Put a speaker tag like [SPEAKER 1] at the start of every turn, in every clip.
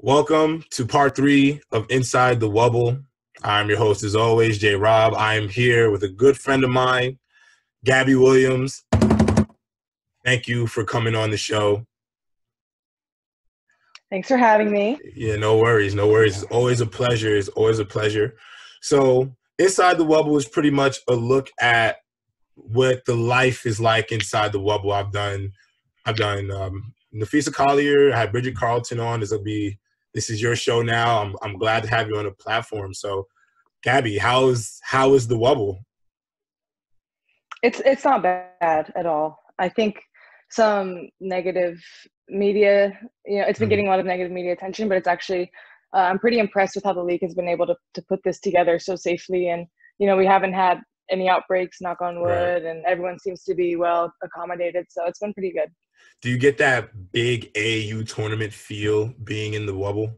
[SPEAKER 1] Welcome to part three of Inside the Wubble. I'm your host, as always, J Rob. I am here with a good friend of mine, Gabby Williams. Thank you for coming on the show.
[SPEAKER 2] Thanks for having me.
[SPEAKER 1] Yeah, no worries, no worries. It's always a pleasure. It's always a pleasure. So, Inside the Wubble is pretty much a look at what the life is like inside the Wubble. I've done, I've done um, Napheesa Collier. I had Bridget Carleton on. This will be this is your show now. I'm I'm glad to have you on the platform. So, Gabby, how's how is the Wubble?
[SPEAKER 2] It's it's not bad at all. I think some negative media, you know, it's been mm-hmm. getting a lot of negative media attention, but it's actually uh, I'm pretty impressed with how the league has been able to to put this together so safely and you know, we haven't had any outbreaks, knock on wood, right. and everyone seems to be well accommodated. So it's been pretty good.
[SPEAKER 1] Do you get that big AU tournament feel being in the Wubble?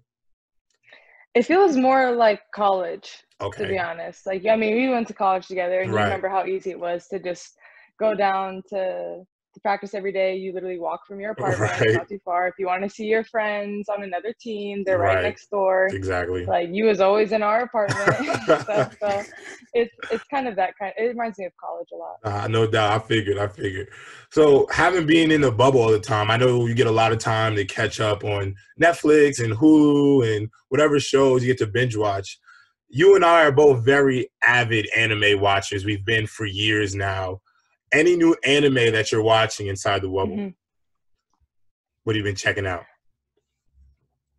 [SPEAKER 2] It feels more like college, okay. to be honest. Like, I mean, we went to college together, and right. you remember how easy it was to just go down to to practice every day. You literally walk from your apartment, right. not too far. If you want to see your friends on another team, they're right, right next door.
[SPEAKER 1] Exactly.
[SPEAKER 2] Like you was always in our apartment. so, so, it's it's kind of that kind. It reminds me of college a lot.
[SPEAKER 1] Uh, no doubt. I figured. I figured. So having been in the bubble all the time, I know you get a lot of time to catch up on Netflix and Hulu and whatever shows you get to binge watch. You and I are both very avid anime watchers. We've been for years now any new anime that you're watching inside the Wubble. Mm-hmm. What have you been checking out?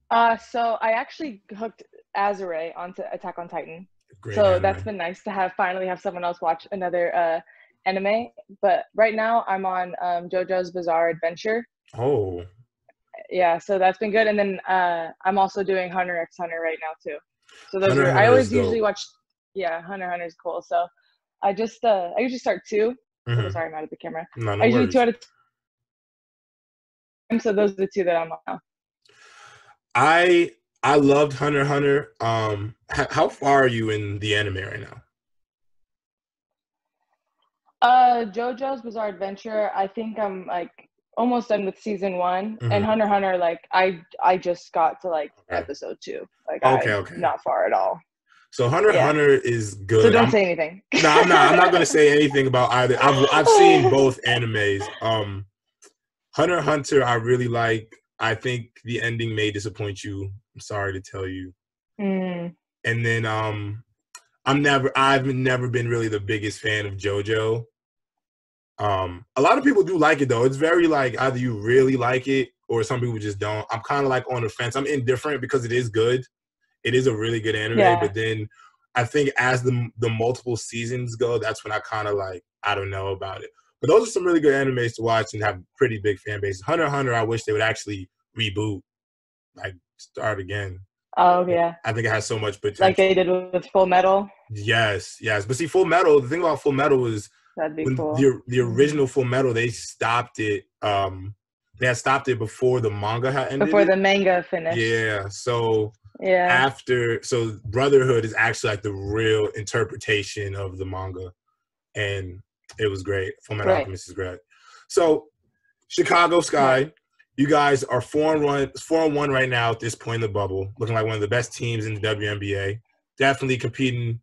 [SPEAKER 2] Uh, so I actually hooked Azurá onto Attack on Titan. Great so anime. that's been nice to have finally have someone else watch another uh, anime. But right now I'm on um, JoJo's Bizarre Adventure.
[SPEAKER 1] Oh.
[SPEAKER 2] Yeah, so that's been good. And then uh, I'm also doing Hunter x Hunter right now too. So those Hunter are I always usually watch. Yeah, Hunter Hunter's cool. So I just uh, I usually start two Mm-hmm. Oh, sorry, I'm out of the camera. No, no I usually two out of time. So those are the two that I'm on.
[SPEAKER 1] I I loved Hunter Hunter. Um, h- how far are you in the anime right now?
[SPEAKER 2] Uh, JoJo's Bizarre Adventure. I think I'm like almost done with season one, mm-hmm. and Hunter Hunter. Like I I just got to like okay. episode two. Like okay, I, okay, not far at all.
[SPEAKER 1] So Hunter yeah. Hunter is good.
[SPEAKER 2] So don't I'm, say anything.
[SPEAKER 1] no, I'm not. I'm not gonna say anything about either. I've I've seen both animes. Um, Hunter Hunter, I really like. I think the ending may disappoint you. I'm sorry to tell you. Mm. And then um, I'm never. I've never been really the biggest fan of JoJo. Um, a lot of people do like it though. It's very like either you really like it or some people just don't. I'm kind of like on the fence. I'm indifferent because it is good it is a really good anime. Yeah. But then I think as the the multiple seasons go, that's when I kind of like I don't know about it. But those are some really good animes to watch and have pretty big fan bases. Hunter Hunter, I wish they would actually reboot, like start again.
[SPEAKER 2] Oh yeah.
[SPEAKER 1] I think it has so much potential.
[SPEAKER 2] Like they did with Full Metal.
[SPEAKER 1] Yes, yes. But see, Full Metal. The thing about Full Metal is when cool. the the original Full Metal they stopped it. Um, they had stopped it before the manga had ended.
[SPEAKER 2] Before the manga finished.
[SPEAKER 1] Yeah. So
[SPEAKER 2] yeah.
[SPEAKER 1] After so Brotherhood is actually like the real interpretation of the manga, and it was great. Fullmetal right. Alchemist is great. So Chicago Sky, you guys are four and one, four and one right now at this point in the bubble, looking like one of the best teams in the WNBA. Definitely competing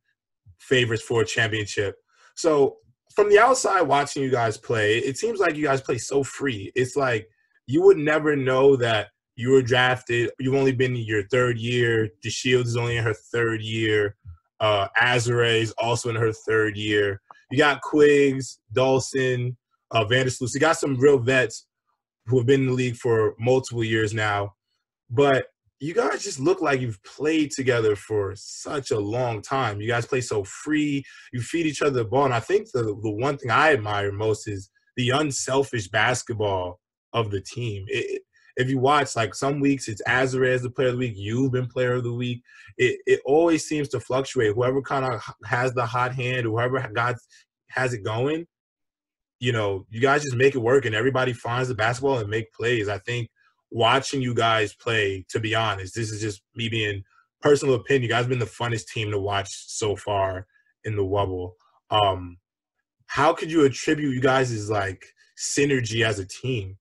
[SPEAKER 1] favorites for a championship. So from the outside watching you guys play, it seems like you guys play so free. It's like you would never know that you were drafted. You've only been in your third year. DeShields is only in her third year. Uh, Azurá is also in her third year. You got Quiggs, Dolson, uh, Vandersloot. You got some real vets who have been in the league for multiple years now. But you guys just look like you've played together for such a long time. You guys play so free. You feed each other the ball. And I think the, the one thing I admire most is the unselfish basketball of the team. It, if you watch, like some weeks it's Azurá as the player of the week, you've been player of the week. It it always seems to fluctuate. Whoever kind of has the hot hand, whoever got has it going, you know, you guys just make it work, and everybody finds the basketball and make plays. I think watching you guys play, to be honest, this is just me being personal opinion. You guys been the funnest team to watch so far in the Wubble. Um, how could you attribute you guys' like synergy as a team?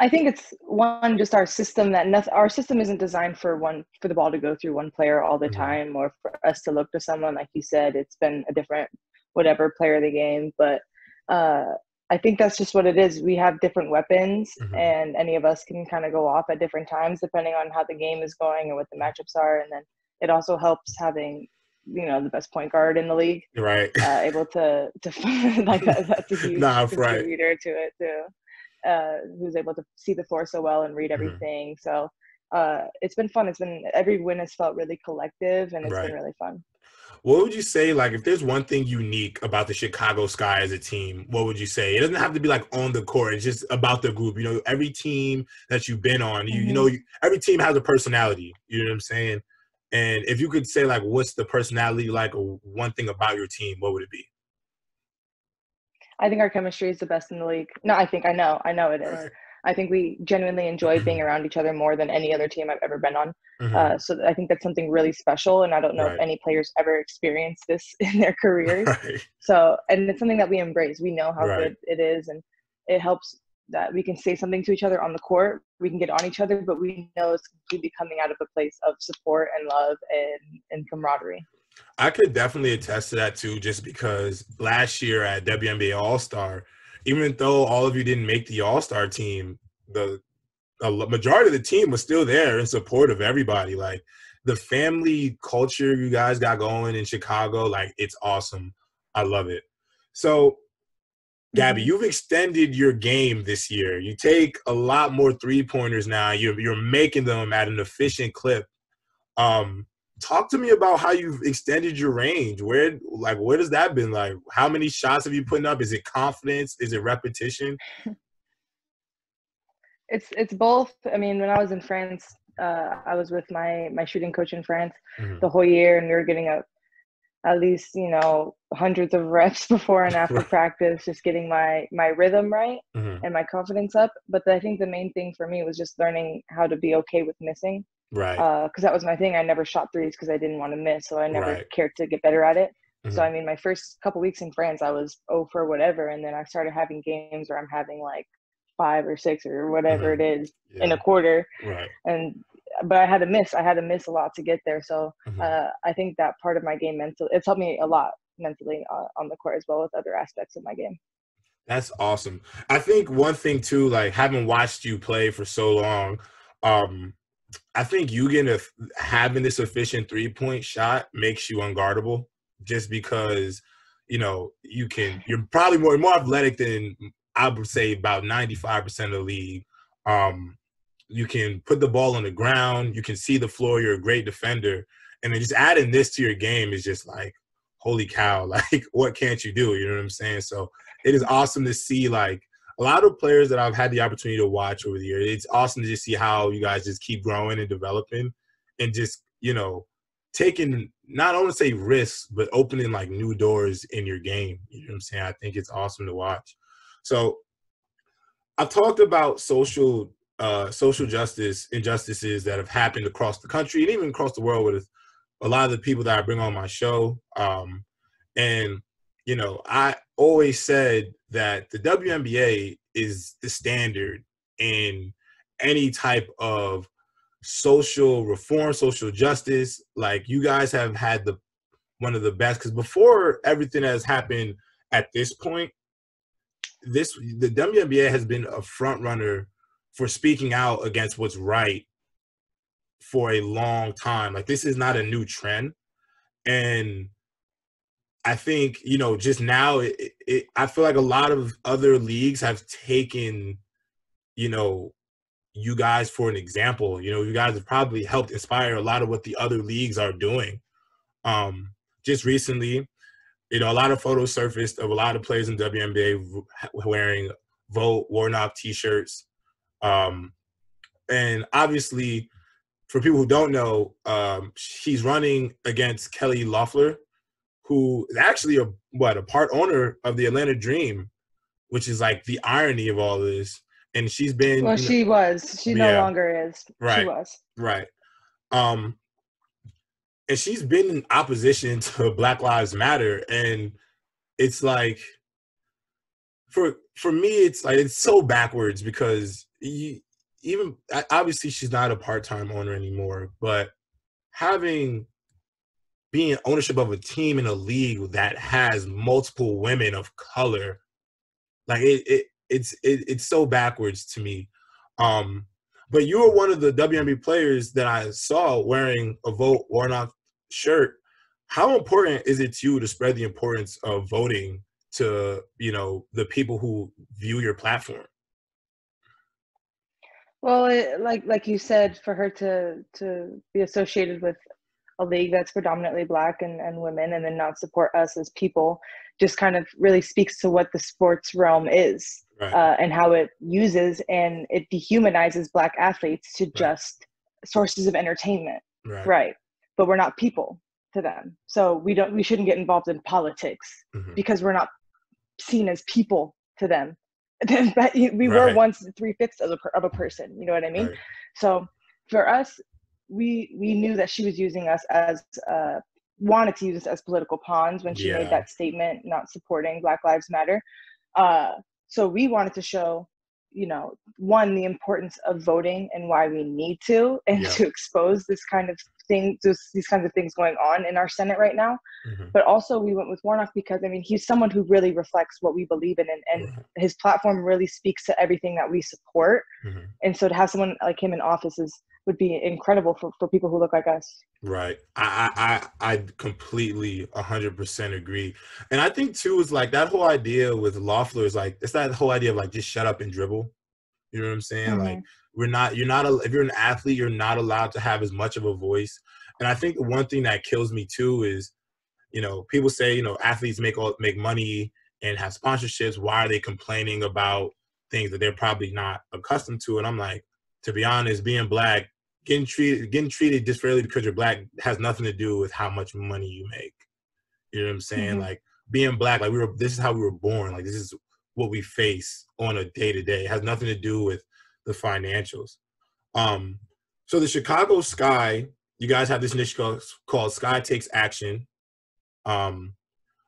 [SPEAKER 2] I think it's one just our system that nothing, our system isn't designed for one for the ball to go through one player all the mm-hmm. time or for us to look to someone like you said it's been a different whatever player of the game but uh, I think that's just what it is. We have different weapons, mm-hmm. and any of us can kind of go off at different times depending on how the game is going and what the matchups are. And then it also helps having you know the best point guard in the league,
[SPEAKER 1] right?
[SPEAKER 2] Uh, able to to like that, that's a huge nah, contributor right. to it too. Uh, who's able to see the floor so well and read mm-hmm. everything. Mm-hmm. So uh, it's been fun. It's been every win has felt really collective, and it's right. been really fun.
[SPEAKER 1] What would you say, like, if there's one thing unique about the Chicago Sky as a team, what would you say? It doesn't have to be like on the court. It's just about the group. You know, every team that you've been on, you, mm-hmm. you know, you, every team has a personality. You know what I'm saying? And if you could say, like, what's the personality like, or one thing about your team, what would it be?
[SPEAKER 2] I think our chemistry is the best in the league. No, I think I know. I know it is. Right. I think we genuinely enjoy being around each other more than any other team I've ever been on. Mm-hmm. Uh, so I think that's something really special, and I don't know right. if any players ever experienced this in their careers. Right. So, and it's something that we embrace. We know how right. good it is, and it helps that we can say something to each other on the court. We can get on each other, but we know it's completely coming out of a place of support and love and, and camaraderie.
[SPEAKER 1] I could definitely attest to that too, just because last year at WNBA All Star, even though all of you didn't make the All Star team, the a majority of the team was still there in support of everybody. Like the family culture you guys got going in Chicago, like it's awesome. I love it. So, Gabby, mm-hmm. you've extended your game this year. You take a lot more three pointers now. You're you're making them at an efficient clip. Um, talk to me about how you've extended your range. Where like what has that been like? How many shots have you put up? Is it confidence? Is it repetition?
[SPEAKER 2] It's it's both. I mean, when I was in France, uh, I was with my my shooting coach in France mm-hmm. the whole year, and we were getting up at least you know hundreds of reps before and after practice, just getting my my rhythm right mm-hmm. and my confidence up. But I think the main thing for me was just learning how to be okay with missing
[SPEAKER 1] right
[SPEAKER 2] because uh, that was my thing i never shot threes because i didn't want to miss so i never right. cared to get better at it mm-hmm. so i mean my first couple weeks in france i was oh for whatever and then i started having games where i'm having like five or six or whatever mm-hmm. it is yeah. in a quarter
[SPEAKER 1] right
[SPEAKER 2] and but i had to miss i had to miss a lot to get there so mm-hmm. uh, i think that part of my game mentally, it's helped me a lot mentally uh, on the court as well with other aspects of my game
[SPEAKER 1] that's awesome i think one thing too like having watched you play for so long um I think you getting a, having this efficient three point shot makes you unguardable, just because you know you can. You're probably more more athletic than I would say about ninety five percent of the league. Um, you can put the ball on the ground. You can see the floor. You're a great defender, and then just adding this to your game is just like, holy cow! Like, what can't you do? You know what I'm saying? So it is awesome to see like a lot of players that I've had the opportunity to watch over the years, it's awesome to just see how you guys just keep growing and developing and just, you know, taking not only say risks, but opening like new doors in your game. You know what I'm saying? I think it's awesome to watch. So I've talked about social uh, social justice injustices that have happened across the country and even across the world with a lot of the people that I bring on my show. Um, and you know, I always said that the WNBA is the standard in any type of social reform, social justice. Like you guys have had the one of the best because before everything has happened at this point, this the WNBA has been a front runner for speaking out against what's right for a long time. Like this is not a new trend. And I think you know just now it, it, I feel like a lot of other leagues have taken you know you guys for an example. You know, you guys have probably helped inspire a lot of what the other leagues are doing. Um, just recently, you know, a lot of photos surfaced of a lot of players in WNBA wearing Vote Warnock t-shirts. Um, and obviously, for people who don't know, um, she's running against Kelly Loeffler, who is actually a what a part owner of the Atlanta Dream, which is like the irony of all this. And she's been
[SPEAKER 2] well, she know, was. She no longer is.
[SPEAKER 1] Right.
[SPEAKER 2] She was.
[SPEAKER 1] Right. Um and she's been in opposition to Black Lives Matter. And it's like for for me, it's like it's so backwards because you, even obviously she's not a part-time owner anymore, but having being ownership of a team in a league that has multiple women of color, like it, it it's it, it's so backwards to me. Um, but you were one of the WNBA players that I saw wearing a vote Warnock shirt. How important is it to you to spread the importance of voting to you know the people who view your platform?
[SPEAKER 2] Well, it, like like you said, for her to to be associated with a league that's predominantly black and, and women and then not support us as people just kind of really speaks to what the sports realm is right. uh, and how it uses and it dehumanizes black athletes to right. just sources of entertainment right. right but we're not people to them so we don't we shouldn't get involved in politics mm-hmm. because we're not seen as people to them we were once three-fifths of a, of a person you know what i mean so for us we we knew that she was using us as uh, wanted to use us as political pawns when she yeah. made that statement not supporting Black Lives Matter. Uh, so we wanted to show, you know, one the importance of voting and why we need to, and yeah. to expose this kind of thing, this, these kinds of things going on in our Senate right now. Mm-hmm. But also we went with Warnock because I mean he's someone who really reflects what we believe in, and, and mm-hmm. his platform really speaks to everything that we support. Mm-hmm. And so to have someone like him in office is would be incredible for, for people who look like us.
[SPEAKER 1] Right. I I I completely 100% agree. And I think too is like that whole idea with Loeffler is like it's that whole idea of like just shut up and dribble. You know what I'm saying? Mm-hmm. Like we're not you're not a, if you're an athlete you're not allowed to have as much of a voice. And I think the one thing that kills me too is you know, people say, you know, athletes make all make money and have sponsorships. Why are they complaining about things that they're probably not accustomed to? And I'm like, to be honest, being black getting treated getting treated disfairly because you're black has nothing to do with how much money you make. You know what I'm saying? Mm-hmm. Like being black, like we were this is how we were born. Like this is what we face on a day to day. It has nothing to do with the financials. Um so the Chicago Sky, you guys have this initiative called Sky Takes Action. Um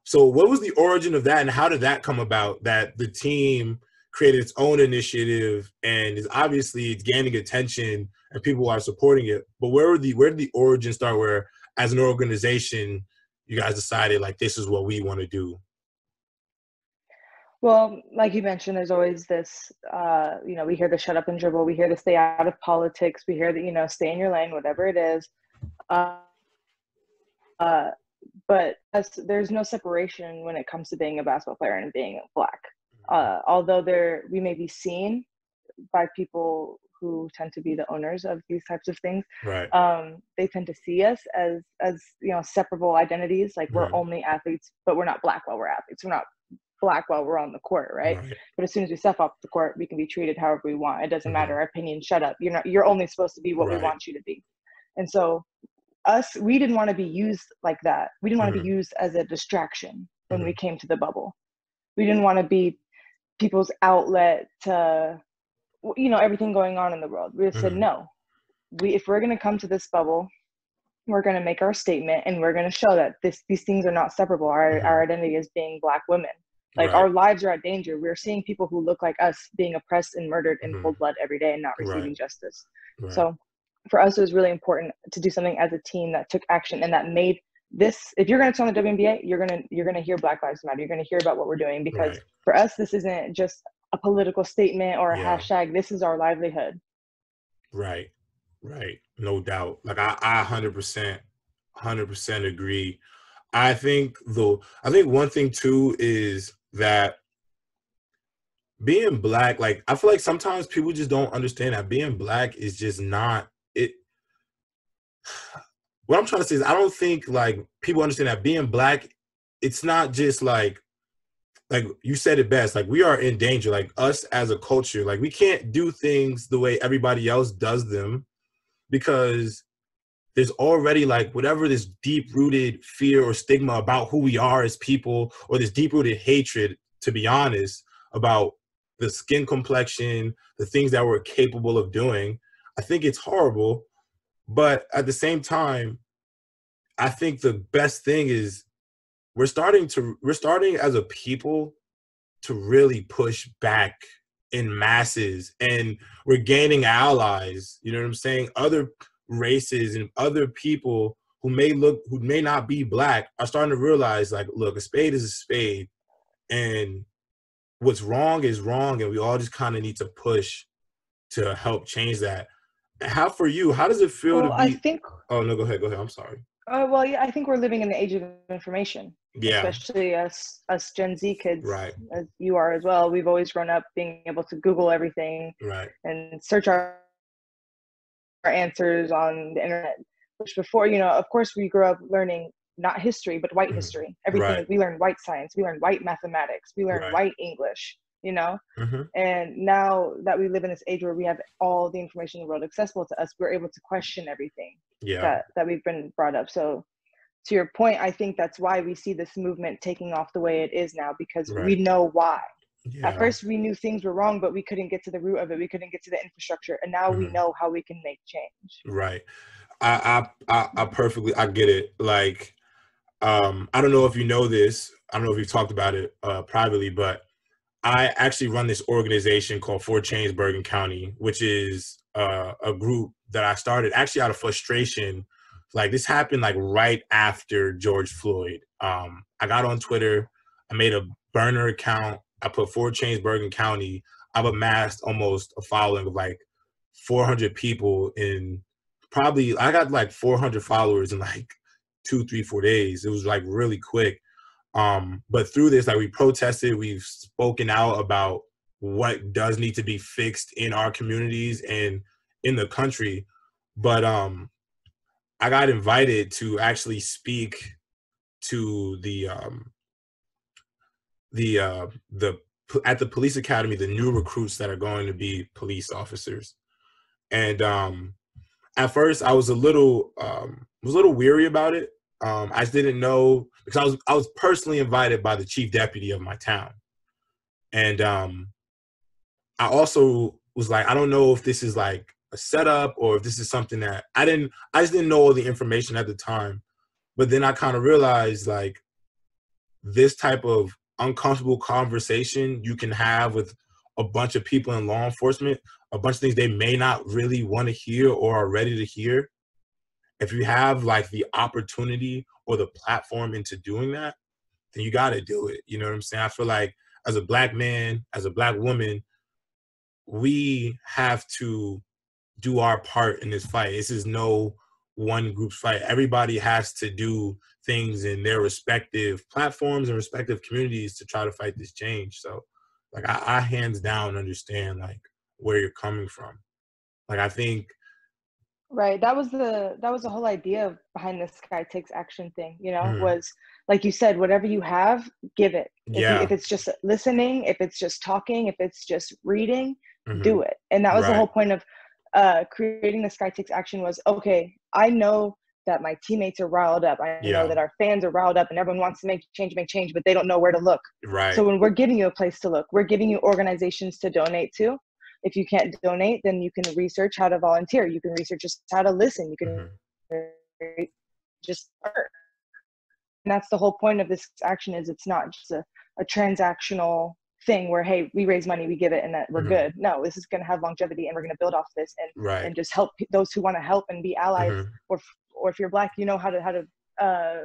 [SPEAKER 1] so what was the origin of that and how did that come about that the team created its own initiative and is obviously it's gaining attention and people are supporting it. But where were the where did the origin start? Where as an organization, you guys decided like this is what we want to do.
[SPEAKER 2] Well, like you mentioned, there's always this, uh, you know, we hear the shut up and dribble, we hear the stay out of politics, we hear that, you know, stay in your lane, whatever it is. Uh, uh, but there's no separation when it comes to being a basketball player and being black. Mm-hmm. Uh, although there, we may be seen by people who tend to be the owners of these types of things
[SPEAKER 1] right
[SPEAKER 2] um, they tend to see us as as you know separable identities like we're only athletes but we're not black while we're athletes we're not black while we're on the court right? right, but as soon as we step off the court we can be treated however we want it doesn't mm-hmm. matter our opinion shut up you're not you're only supposed to be what right. we want you to be and so us we didn't want to be used like that we didn't want mm-hmm. to be used as a distraction when mm-hmm. we came to the bubble we didn't want to be people's outlet to you know everything going on in the world we mm-hmm. said no we if we're going to come to this bubble we're going to make our statement and we're going to show that this these things are not separable our, mm-hmm. our identity is being black women like right. our lives are at danger we're seeing people who look like us being oppressed and murdered in mm-hmm. cold blood every day and not receiving right. justice right. so for us it was really important to do something as a team that took action and that made this if you're going to turn the WNBA, you're going to you're going to hear Black Lives Matter. You're going to hear about what we're doing because for us this isn't just a political statement or a yeah. hashtag. This is our livelihood.
[SPEAKER 1] Right, right, no doubt. Like I, I hundred percent, hundred percent agree. I think though, I think one thing too is that being black, like I feel like sometimes people just don't understand that being black is just not it. What I'm trying to say is I don't think like people understand that being black, it's not just like like you said it best like we are in danger like us as a culture like we can't do things the way everybody else does them because there's already like whatever this deep rooted fear or stigma about who we are as people or this deep rooted hatred to be honest about the skin complexion the things that we're capable of doing i think it's horrible but at the same time i think the best thing is we're starting to we're starting as a people to really push back in masses and we're gaining allies you know what i'm saying? Other races and other people who may look who may not be black are starting to realize like look a spade is a spade and what's wrong is wrong and we all just kind of need to push to help change that how for you how does it feel well, to be
[SPEAKER 2] i think
[SPEAKER 1] oh no go ahead go ahead i'm sorry
[SPEAKER 2] uh, well yeah i think we're living in the age of information
[SPEAKER 1] yeah
[SPEAKER 2] especially us us gen z kids
[SPEAKER 1] right
[SPEAKER 2] as you are as well we've always grown up being able to google everything
[SPEAKER 1] right
[SPEAKER 2] and search our, our answers on the internet which before you know of course we grew up learning not history but white mm. history everything right. we learned white science we learned white mathematics we learned right. white english you know
[SPEAKER 1] mm-hmm.
[SPEAKER 2] and now that we live in this age where we have all the information in the world accessible to us we're able to question everything
[SPEAKER 1] yeah.
[SPEAKER 2] that, that we've been brought up so to your point i think that's why we see this movement taking off the way it is now because right. we know why yeah. at first we knew things were wrong but we couldn't get to the root of it we couldn't get to the infrastructure and now mm-hmm. we know how we can make change
[SPEAKER 1] right I, I i i perfectly i get it like um i don't know if you know this i don't know if you've talked about it uh privately but I actually run this organization called For Chains Bergen County, which is uh, a group that I started actually out of frustration. Like this happened like right after George Floyd. Um, I got on Twitter, I made a burner account, I put For Chains Bergen County. I've amassed almost a following of like 400 people in probably I got like 400 followers in like two, three, four days. It was like really quick um, but through this, like we protested, we've spoken out about what does need to be fixed in our communities and in the country. But um, I got invited to actually speak to the um, the uh, the at the police academy, the new recruits that are going to be police officers. And um, at first, I was a little um, was a little weary about it um, I just didn't know because I was I was personally invited by the chief deputy of my town, and um, I also was like, I don't know if this is like a setup or if this is something that I didn't I just didn't know all the information at the time, but then I kind of realized like this type of uncomfortable conversation you can have with a bunch of people in law enforcement, a bunch of things they may not really want to hear or are ready to hear if you have like the opportunity or the platform into doing that, then you got to do it. You know what I'm saying? I feel like as a black man, as a black woman, we have to do our part in this fight. This is no one group's fight. Everybody has to do things in their respective platforms and respective communities to try to fight this change. So, like, I, I hands down understand like where you're coming from. Like, I think
[SPEAKER 2] Right. That was the that was the whole idea behind the Sky Takes Action thing, you know,
[SPEAKER 1] mm.
[SPEAKER 2] was like you said, whatever you have, give it. If,
[SPEAKER 1] yeah.
[SPEAKER 2] you, if it's just listening, if it's just talking, if it's just reading,
[SPEAKER 1] mm-hmm.
[SPEAKER 2] do it. And that was right. the whole point of uh, creating the Sky Takes Action was okay, I know that my teammates are riled up. I yeah. know that our fans are riled up and everyone wants to make change, make change, but they don't know where to look.
[SPEAKER 1] Right.
[SPEAKER 2] So when we're giving you a place to look, we're giving you organizations to donate to if you can't donate then you can research how to volunteer you can research just how to listen you can mm-hmm. just start and that's the whole point of this action is it's not just a, a transactional thing where hey we raise money we give it and that we're mm-hmm. good no this is going to have longevity and we're going to build off this and
[SPEAKER 1] right.
[SPEAKER 2] and just help those who want to help and be allies mm-hmm. or or if you're black you know how to how to uh,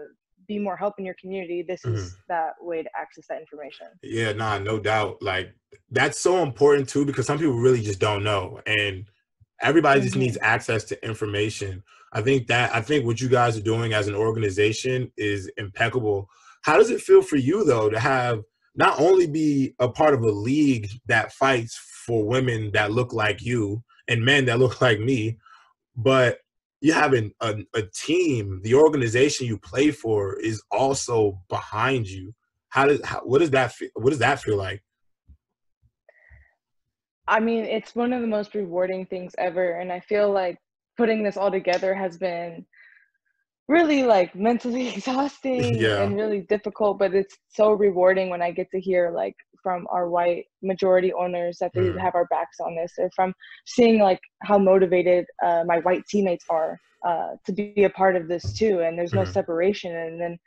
[SPEAKER 2] be more help in your community, this mm-hmm. is that way to access that information.
[SPEAKER 1] Yeah, nah, no doubt. Like that's so important too because some people really just don't know, and everybody mm-hmm. just needs access to information. I think that I think what you guys are doing as an organization is impeccable. How does it feel for you though to have not only be a part of a league that fights for women that look like you and men that look like me, but you have an, a, a team, the organization you play for is also behind you. How does how, what does that feel, what does that feel like?
[SPEAKER 2] I mean, it's one of the most rewarding things ever, and I feel like putting this all together has been really like mentally exhausting
[SPEAKER 1] yeah.
[SPEAKER 2] and really difficult but it's so rewarding when i get to hear like from our white majority owners that they mm. have our backs on this or from seeing like how motivated uh, my white teammates are uh, to be a part of this too and there's no mm. separation and then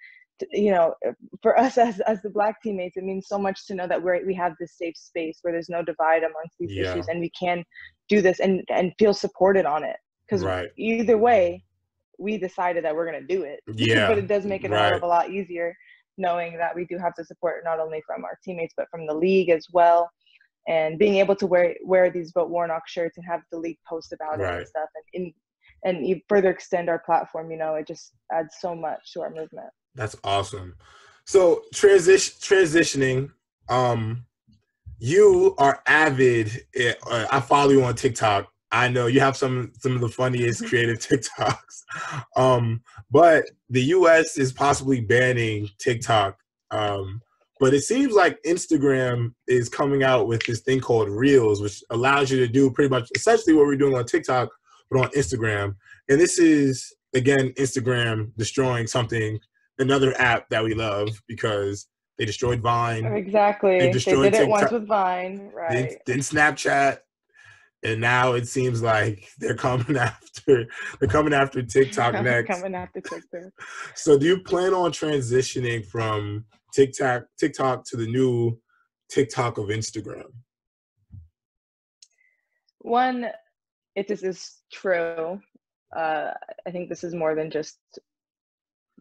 [SPEAKER 2] you know, for us as as the black teammates, it means so much to know that we're we have this safe space where there's no divide amongst these yeah. issues, and we can do this and and feel supported on it. Because right. either way, we decided that we're gonna do it.
[SPEAKER 1] Yeah.
[SPEAKER 2] but it does make it right. a hell of a lot easier knowing that we do have the support not only from our teammates but from the league as well and being able to wear wear these vote Warnock shirts and have the league post about right. it and stuff and in and further extend our platform you know it just adds so much to our movement
[SPEAKER 1] that's awesome so transition transitioning um you are avid eh, uh, i follow you on tiktok i know you have some some of the funniest creative tiktoks um but the us is possibly banning tiktok um but it seems like Instagram is coming out with this thing called Reels, which allows you to do pretty much essentially what we're doing on TikTok, but on Instagram. And this is again Instagram destroying something, another app that we love because they destroyed Vine.
[SPEAKER 2] Exactly. They, destroyed they did it once with Vine, right?
[SPEAKER 1] Then, then Snapchat, and now it seems like they're coming after they're coming after TikTok next.
[SPEAKER 2] coming after TikTok.
[SPEAKER 1] So, do you plan on transitioning from TikTok TikTok to the new TikTok of Instagram?
[SPEAKER 2] One, if this is true, uh, I think this is more than just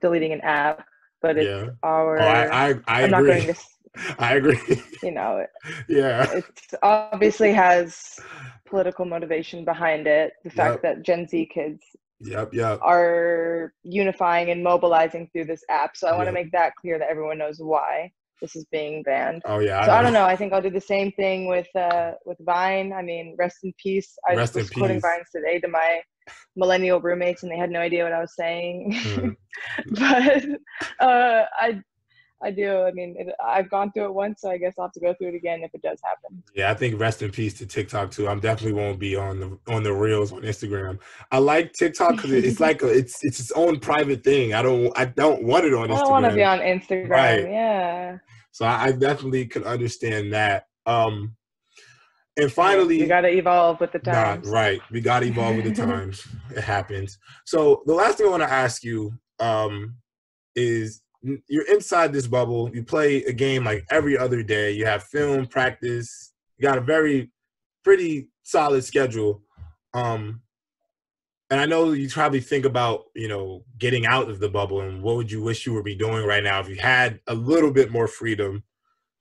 [SPEAKER 2] deleting an app, but it's yeah. our.
[SPEAKER 1] Oh, I, I, I am not going to. I agree.
[SPEAKER 2] You know,
[SPEAKER 1] yeah,
[SPEAKER 2] it obviously has political motivation behind it. The fact yep. that Gen Z kids
[SPEAKER 1] yep, yep.
[SPEAKER 2] are unifying and mobilizing through this app. So I want to make that clear that everyone knows why this is being banned.
[SPEAKER 1] Oh yeah.
[SPEAKER 2] So I, I don't know. I think I'll do the same thing with uh with Vine. I mean, rest in peace. I rest was quoting Vines today to my millennial roommates and they had no idea what I was saying. Mm. but uh I I do. I mean, it, I've gone through it once, so I guess I'll have to go through it again if it does happen.
[SPEAKER 1] Yeah, I think rest in peace to TikTok too. I'm definitely won't be on the on the reels on Instagram. I like TikTok because it's like a, it's it's its own private thing. I don't I don't want it on. Instagram. I don't
[SPEAKER 2] want to be on Instagram. Right. Yeah.
[SPEAKER 1] So I, I definitely could understand that. Um, and finally,
[SPEAKER 2] you got to evolve with the times.
[SPEAKER 1] Nah, right, we got to evolve with the times. It happens. So the last thing I want to ask you um, is you're inside this bubble. You play a game like every other day. You have film practice. You got a very pretty solid schedule. Um, and I know you probably think about you know getting out of the bubble and what would you wish you would be doing right now if you had a little bit more freedom.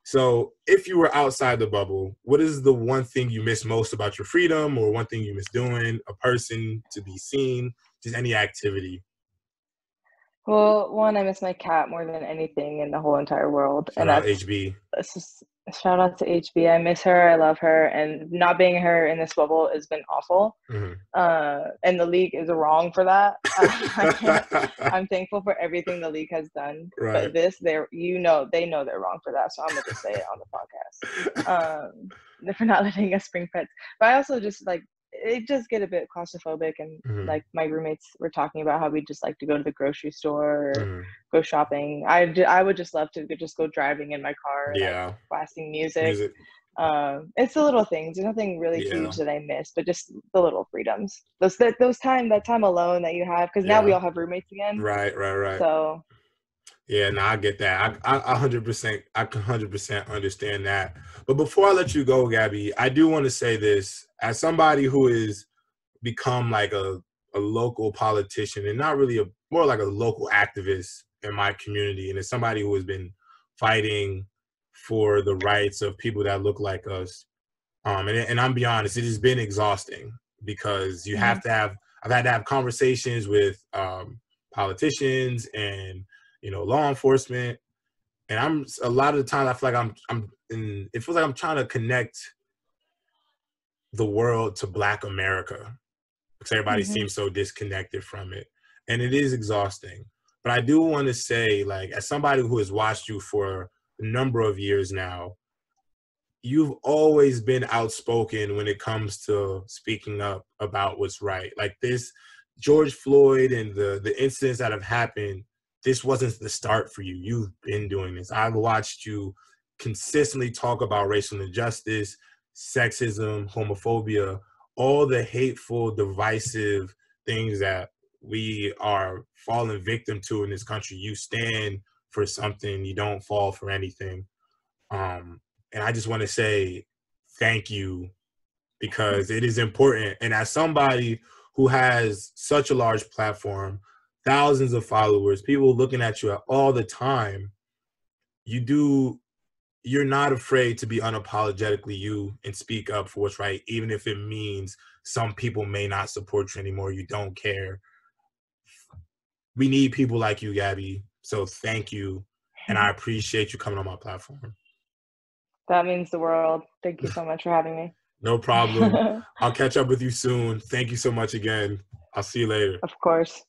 [SPEAKER 1] So if you were outside the bubble, what is the one thing you miss most about your freedom, or one thing you miss doing, a person to be seen, just any activity?
[SPEAKER 2] Well, one, I miss my cat more than anything in the whole entire world.
[SPEAKER 1] Shout and out that's HB.
[SPEAKER 2] Just, shout out to HB. I miss her. I love her. And not being her in this bubble has been awful. Mm-hmm. Uh, and the league is wrong for that. I'm thankful for everything the league has done. Right. But this, they're you know they know they're wrong for that. So I'm gonna say it on the podcast. Um, for not letting us bring pets. But I also just like it just get a bit claustrophobic and mm-hmm. like my roommates were talking about how we just like to go to the grocery store or mm-hmm. go shopping i i would just love to just go driving in my car
[SPEAKER 1] yeah
[SPEAKER 2] like, blasting music, music. Um, it's the little things there's nothing really yeah. huge that i miss but just the little freedoms those that those time that time alone that you have because now we all have roommates again
[SPEAKER 1] right right right
[SPEAKER 2] so
[SPEAKER 1] yeah, no, I get that. I, I, 100%, I can 100% understand that. But before I let you go, Gabby, I do want to say this as somebody who has become like a, a local politician and not really a more like a local activist in my community, and as somebody who has been fighting for the rights of people that look like us. Um, and, and I'm be honest, it has been exhausting because you mm-hmm. have to have. I've had to have conversations with um, politicians and you know, law enforcement. And I'm a lot of the time I feel like I'm I'm in, it feels like I'm trying to connect the world to black America because everybody mm-hmm. seems so disconnected from it. And it is exhausting. But I do want to say, like, as somebody who has watched you for a number of years now, you've always been outspoken when it comes to speaking up about what's right. Like this George Floyd and the the incidents that have happened this wasn't the start for you. You've been doing this. I've watched you consistently talk about racial injustice, sexism, homophobia, all the hateful, divisive things that we are falling victim to in this country. You stand for something. You don't fall for anything. Um, and I just want to say thank you because it is important. And as somebody who has such a large platform, thousands of followers, people looking at you all the time, you do you're not afraid to be unapologetically you and speak up for what's right, even if it means some people may not support you anymore. You don't care. We need people like you, Gabby. So thank you. And I appreciate you coming on my platform.
[SPEAKER 2] That means the world. Thank you so much for having me.
[SPEAKER 1] No problem. I'll catch up with you soon. Thank you so much again. I'll see you later.
[SPEAKER 2] Of course.